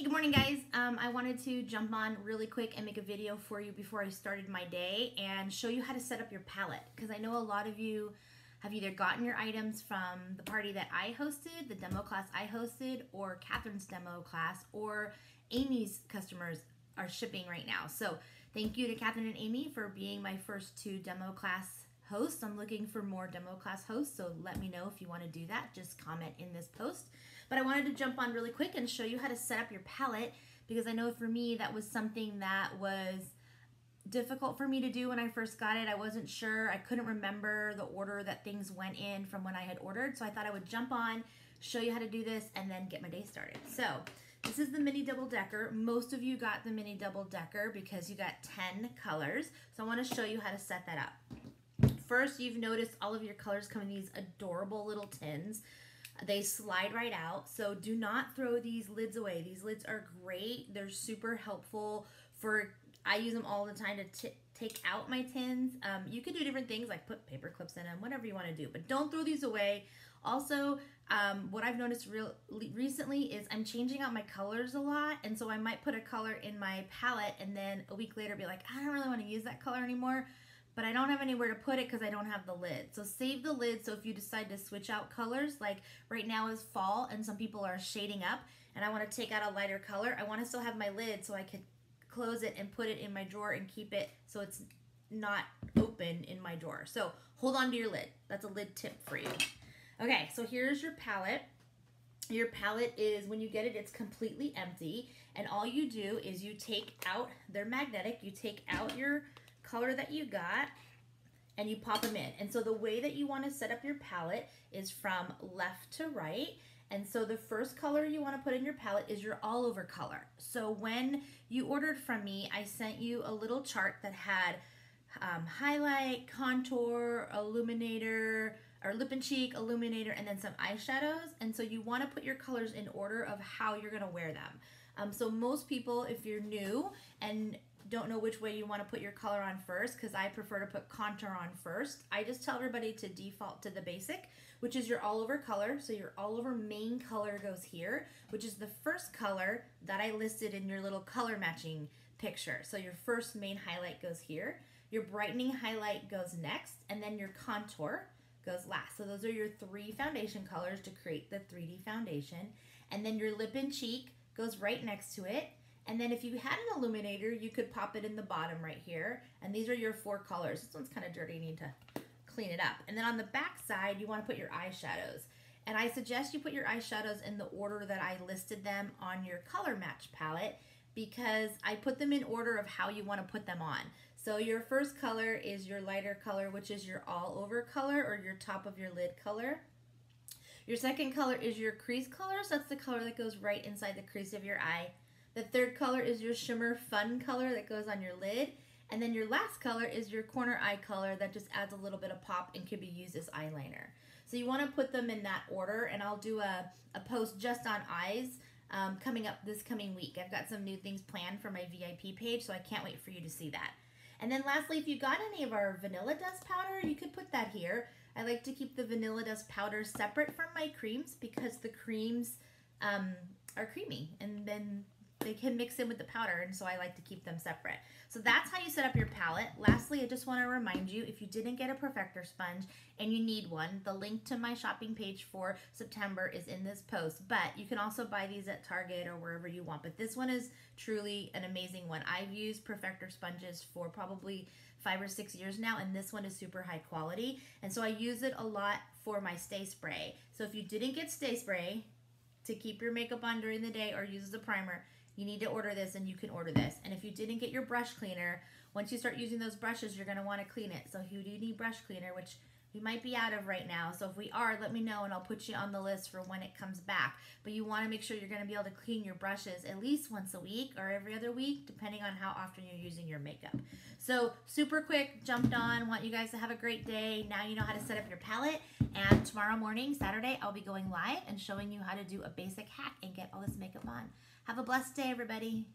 Good morning guys. Um, I wanted to jump on really quick and make a video for you before I started my day and show you how to set up your palette because I know a lot of you have either gotten your items from the party that I hosted, the demo class I hosted, or Catherine's demo class, or Amy's customers are shipping right now. So thank you to Catherine and Amy for being my first two demo class hosts. I'm looking for more demo class hosts, so let me know if you want to do that. Just comment in this post. But I wanted to jump on really quick and show you how to set up your palette because I know for me that was something that was difficult for me to do when I first got it. I wasn't sure. I couldn't remember the order that things went in from when I had ordered. So I thought I would jump on, show you how to do this, and then get my day started. So this is the mini double decker. Most of you got the mini double decker because you got 10 colors. So I want to show you how to set that up. First, you've noticed all of your colors come in these adorable little tins. They slide right out. So do not throw these lids away. These lids are great. They're super helpful for, I use them all the time to take out my tins. Um, you can do different things like put paper clips in them, whatever you want to do, but don't throw these away. Also, um, what I've noticed real recently is I'm changing out my colors a lot. And so I might put a color in my palette and then a week later be like, I don't really want to use that color anymore but I don't have anywhere to put it because I don't have the lid. So save the lid so if you decide to switch out colors, like right now is fall and some people are shading up and I want to take out a lighter color, I want to still have my lid so I can close it and put it in my drawer and keep it so it's not open in my drawer. So hold on to your lid. That's a lid tip for you. Okay, so here's your palette. Your palette is, when you get it, it's completely empty. And all you do is you take out, they're magnetic, you take out your color that you got and you pop them in. And so the way that you want to set up your palette is from left to right. And so the first color you want to put in your palette is your all over color. So when you ordered from me, I sent you a little chart that had um, highlight, contour, illuminator, or lip and cheek, illuminator, and then some eyeshadows. And so you want to put your colors in order of how you're going to wear them. Um, so most people, if you're new and don't know which way you want to put your color on first because I prefer to put contour on first. I just tell everybody to default to the basic, which is your all over color. So your all over main color goes here, which is the first color that I listed in your little color matching picture. So your first main highlight goes here, your brightening highlight goes next, and then your contour goes last. So those are your three foundation colors to create the 3D foundation. And then your lip and cheek goes right next to it. And then if you had an illuminator, you could pop it in the bottom right here. And these are your four colors. This one's kind of dirty, you need to clean it up. And then on the back side, you wanna put your eyeshadows. And I suggest you put your eyeshadows in the order that I listed them on your color match palette because I put them in order of how you wanna put them on. So your first color is your lighter color, which is your all over color or your top of your lid color. Your second color is your crease color, so that's the color that goes right inside the crease of your eye. The third color is your shimmer fun color that goes on your lid. And then your last color is your corner eye color that just adds a little bit of pop and can be used as eyeliner. So you want to put them in that order and I'll do a, a post just on eyes um, coming up this coming week. I've got some new things planned for my VIP page so I can't wait for you to see that. And then lastly, if you got any of our vanilla dust powder, you could put that here. I like to keep the vanilla dust powder separate from my creams because the creams um, are creamy and then they can mix in with the powder and so I like to keep them separate. So that's how you set up your palette. Lastly, I just want to remind you if you didn't get a Perfector sponge and you need one, the link to my shopping page for September is in this post. But you can also buy these at Target or wherever you want. But this one is truly an amazing one. I've used Perfector sponges for probably five or six years now and this one is super high quality. And so I use it a lot for my stay spray. So if you didn't get stay spray to keep your makeup on during the day or use as a primer, you need to order this and you can order this. And if you didn't get your brush cleaner, once you start using those brushes, you're gonna wanna clean it. So you do need brush cleaner, which we might be out of right now. So if we are, let me know and I'll put you on the list for when it comes back. But you wanna make sure you're gonna be able to clean your brushes at least once a week or every other week, depending on how often you're using your makeup. So super quick, jumped on, want you guys to have a great day. Now you know how to set up your palette. And tomorrow morning, Saturday, I'll be going live and showing you how to do a basic hack and get all this makeup on. Have a blessed day, everybody.